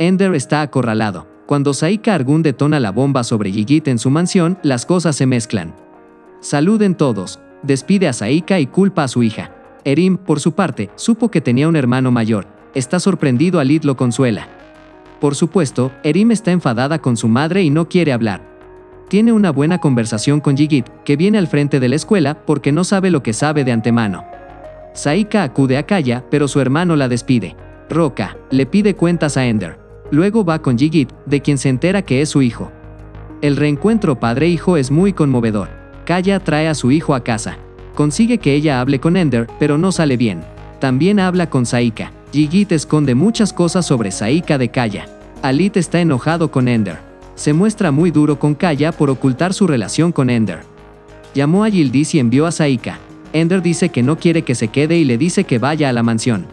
Ender está acorralado. Cuando Saika Argun detona la bomba sobre Yigit en su mansión, las cosas se mezclan. Saluden todos. Despide a Saika y culpa a su hija. Erim, por su parte, supo que tenía un hermano mayor. Está sorprendido, Alit lo consuela. Por supuesto, Erim está enfadada con su madre y no quiere hablar. Tiene una buena conversación con Yigit, que viene al frente de la escuela porque no sabe lo que sabe de antemano. Saika acude a Kaya, pero su hermano la despide. Roca le pide cuentas a Ender. Luego va con Yigit, de quien se entera que es su hijo. El reencuentro padre-hijo es muy conmovedor. Kaya trae a su hijo a casa. Consigue que ella hable con Ender, pero no sale bien. También habla con Saika. Yigit esconde muchas cosas sobre Saika de Kaya. Alit está enojado con Ender. Se muestra muy duro con Kaya por ocultar su relación con Ender. Llamó a Yildiz y envió a Saika. Ender dice que no quiere que se quede y le dice que vaya a la mansión.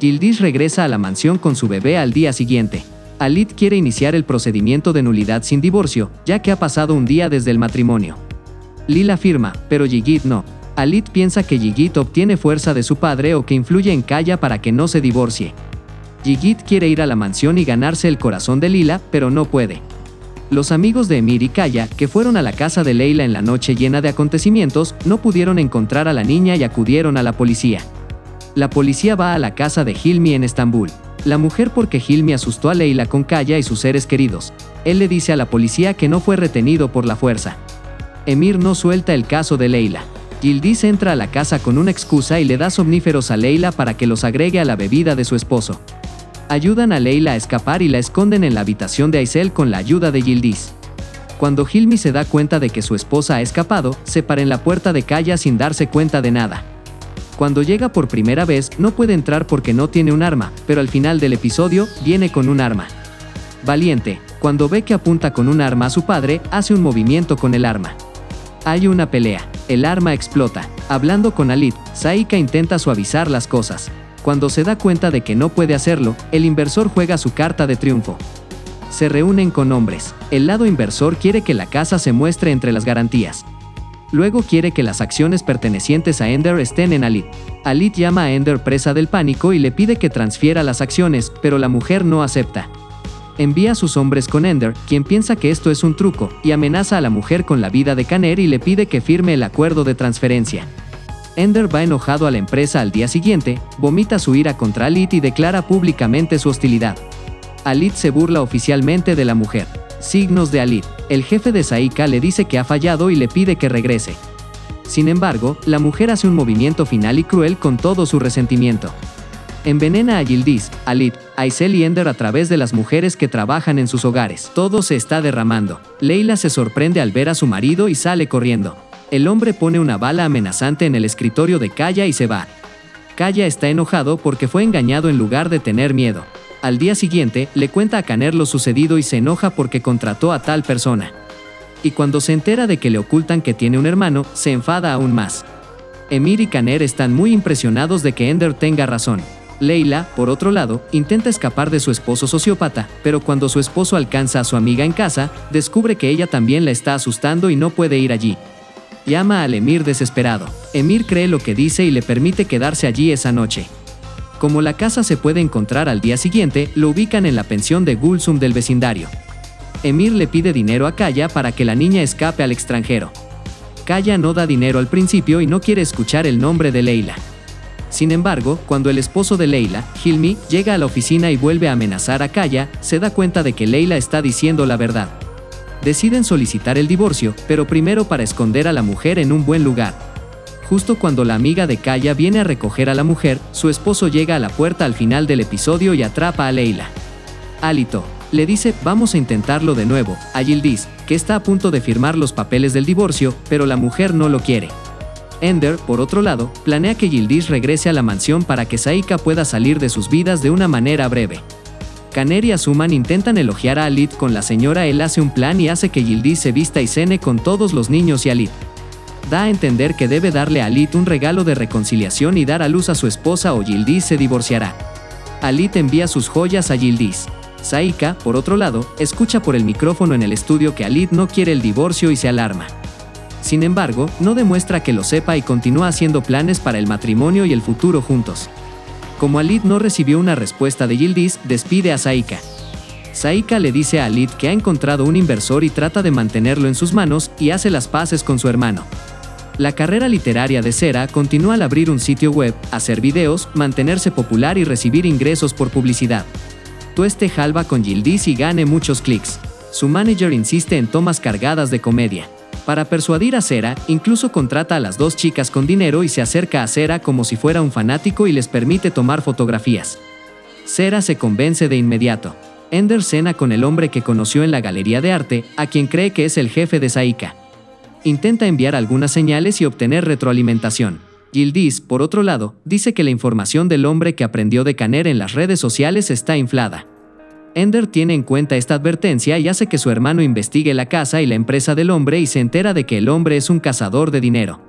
Yildiz regresa a la mansión con su bebé al día siguiente. Alit quiere iniciar el procedimiento de nulidad sin divorcio, ya que ha pasado un día desde el matrimonio. Lila firma, pero Yigit no. Alit piensa que Yigit obtiene fuerza de su padre o que influye en Kaya para que no se divorcie. Yigit quiere ir a la mansión y ganarse el corazón de Lila, pero no puede. Los amigos de Emir y Kaya, que fueron a la casa de Leila en la noche llena de acontecimientos, no pudieron encontrar a la niña y acudieron a la policía. La policía va a la casa de Hilmi en Estambul. La mujer porque Hilmi asustó a Leila con Kaya y sus seres queridos. Él le dice a la policía que no fue retenido por la fuerza. Emir no suelta el caso de Leila. Gildiz entra a la casa con una excusa y le da somníferos a Leila para que los agregue a la bebida de su esposo. Ayudan a Leila a escapar y la esconden en la habitación de Aisel con la ayuda de Gildiz. Cuando Hilmi se da cuenta de que su esposa ha escapado, se para en la puerta de Kaya sin darse cuenta de nada. Cuando llega por primera vez, no puede entrar porque no tiene un arma, pero al final del episodio, viene con un arma. Valiente, cuando ve que apunta con un arma a su padre, hace un movimiento con el arma. Hay una pelea. El arma explota. Hablando con Alit, Saika intenta suavizar las cosas. Cuando se da cuenta de que no puede hacerlo, el inversor juega su carta de triunfo. Se reúnen con hombres. El lado inversor quiere que la casa se muestre entre las garantías. Luego quiere que las acciones pertenecientes a Ender estén en Alit. Alit llama a Ender presa del pánico y le pide que transfiera las acciones, pero la mujer no acepta. Envía a sus hombres con Ender, quien piensa que esto es un truco, y amenaza a la mujer con la vida de Caner y le pide que firme el acuerdo de transferencia. Ender va enojado a la empresa al día siguiente, vomita su ira contra Alit y declara públicamente su hostilidad. Alit se burla oficialmente de la mujer. Signos de Alit. El jefe de Saika le dice que ha fallado y le pide que regrese. Sin embargo, la mujer hace un movimiento final y cruel con todo su resentimiento. Envenena a Yildiz, Alit, Aisel y Ender a través de las mujeres que trabajan en sus hogares. Todo se está derramando. Leila se sorprende al ver a su marido y sale corriendo. El hombre pone una bala amenazante en el escritorio de Kaya y se va. Kaya está enojado porque fue engañado en lugar de tener miedo. Al día siguiente, le cuenta a Kaner lo sucedido y se enoja porque contrató a tal persona. Y cuando se entera de que le ocultan que tiene un hermano, se enfada aún más. Emir y Kaner están muy impresionados de que Ender tenga razón. Leila, por otro lado, intenta escapar de su esposo sociópata, pero cuando su esposo alcanza a su amiga en casa, descubre que ella también la está asustando y no puede ir allí. Llama al Emir desesperado. Emir cree lo que dice y le permite quedarse allí esa noche. Como la casa se puede encontrar al día siguiente, lo ubican en la pensión de Gulsum del vecindario. Emir le pide dinero a Kaya para que la niña escape al extranjero. Kaya no da dinero al principio y no quiere escuchar el nombre de Leila. Sin embargo, cuando el esposo de Leila, Hilmi, llega a la oficina y vuelve a amenazar a Kaya, se da cuenta de que Leila está diciendo la verdad deciden solicitar el divorcio, pero primero para esconder a la mujer en un buen lugar. Justo cuando la amiga de Kaya viene a recoger a la mujer, su esposo llega a la puerta al final del episodio y atrapa a Leila. Alito, le dice, vamos a intentarlo de nuevo, a Yildiz, que está a punto de firmar los papeles del divorcio, pero la mujer no lo quiere. Ender, por otro lado, planea que Yildiz regrese a la mansión para que Saika pueda salir de sus vidas de una manera breve. Kaner y Asuman intentan elogiar a Alit con la señora él hace un plan y hace que Yildiz se vista y cene con todos los niños y Alit. Da a entender que debe darle a Alit un regalo de reconciliación y dar a luz a su esposa o Yildiz se divorciará. Alit envía sus joyas a Yildiz. Saika, por otro lado, escucha por el micrófono en el estudio que Alit no quiere el divorcio y se alarma. Sin embargo, no demuestra que lo sepa y continúa haciendo planes para el matrimonio y el futuro juntos. Como Alit no recibió una respuesta de Yildiz, despide a Saika. Saika le dice a Alit que ha encontrado un inversor y trata de mantenerlo en sus manos y hace las paces con su hermano. La carrera literaria de Sera continúa al abrir un sitio web, hacer videos, mantenerse popular y recibir ingresos por publicidad. Tueste jalba con Gildis y gane muchos clics. Su manager insiste en tomas cargadas de comedia. Para persuadir a Sera, incluso contrata a las dos chicas con dinero y se acerca a Sera como si fuera un fanático y les permite tomar fotografías. Sera se convence de inmediato. Ender cena con el hombre que conoció en la galería de arte, a quien cree que es el jefe de Saika. Intenta enviar algunas señales y obtener retroalimentación. Gildis, por otro lado, dice que la información del hombre que aprendió de Caner en las redes sociales está inflada. Ender tiene en cuenta esta advertencia y hace que su hermano investigue la casa y la empresa del hombre y se entera de que el hombre es un cazador de dinero.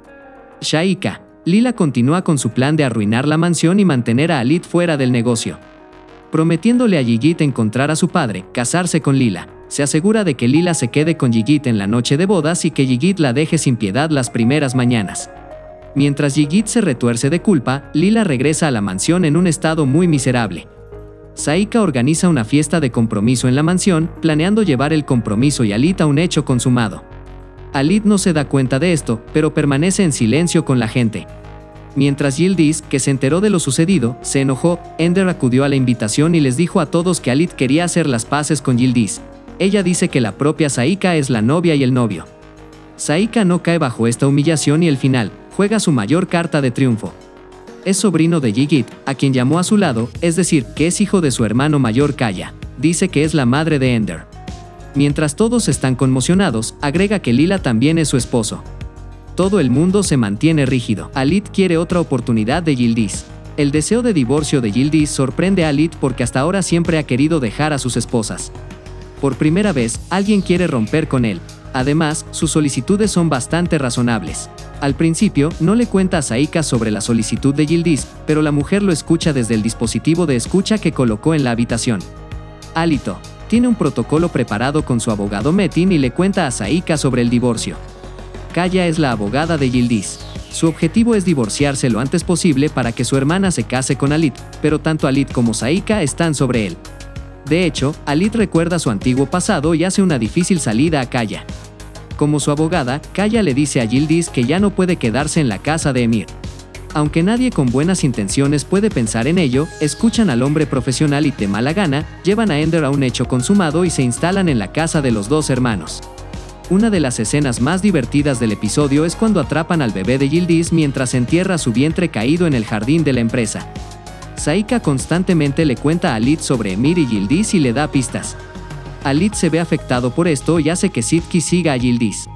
Shaika. Lila continúa con su plan de arruinar la mansión y mantener a Alit fuera del negocio prometiéndole a Yigit encontrar a su padre, casarse con Lila. Se asegura de que Lila se quede con Yigit en la noche de bodas y que Yigit la deje sin piedad las primeras mañanas. Mientras Yigit se retuerce de culpa, Lila regresa a la mansión en un estado muy miserable. Saika organiza una fiesta de compromiso en la mansión, planeando llevar el compromiso y Alit a un hecho consumado. Alit no se da cuenta de esto, pero permanece en silencio con la gente, Mientras Yildiz, que se enteró de lo sucedido, se enojó, Ender acudió a la invitación y les dijo a todos que Alit quería hacer las paces con Yildiz. Ella dice que la propia Saika es la novia y el novio. Saika no cae bajo esta humillación y el final, juega su mayor carta de triunfo. Es sobrino de Yigit, a quien llamó a su lado, es decir, que es hijo de su hermano mayor Kaya. Dice que es la madre de Ender. Mientras todos están conmocionados, agrega que Lila también es su esposo. Todo el mundo se mantiene rígido. Alit quiere otra oportunidad de Yildiz. El deseo de divorcio de Yildiz sorprende a Alit porque hasta ahora siempre ha querido dejar a sus esposas. Por primera vez, alguien quiere romper con él. Además, sus solicitudes son bastante razonables. Al principio, no le cuenta a Saika sobre la solicitud de Yildiz, pero la mujer lo escucha desde el dispositivo de escucha que colocó en la habitación. Alito. Tiene un protocolo preparado con su abogado Metin y le cuenta a Saika sobre el divorcio. Kaya es la abogada de Yildiz. Su objetivo es divorciarse lo antes posible para que su hermana se case con Alit, pero tanto Alit como Saika están sobre él. De hecho, Alit recuerda su antiguo pasado y hace una difícil salida a Kaya. Como su abogada, Kaya le dice a Yildiz que ya no puede quedarse en la casa de Emir. Aunque nadie con buenas intenciones puede pensar en ello, escuchan al hombre profesional y de mala gana, llevan a Ender a un hecho consumado y se instalan en la casa de los dos hermanos. Una de las escenas más divertidas del episodio es cuando atrapan al bebé de Yildiz mientras entierra su vientre caído en el jardín de la empresa. Saika constantemente le cuenta a Alit sobre Emir y Yildiz y le da pistas. Alit se ve afectado por esto y hace que Sidki siga a Yildiz.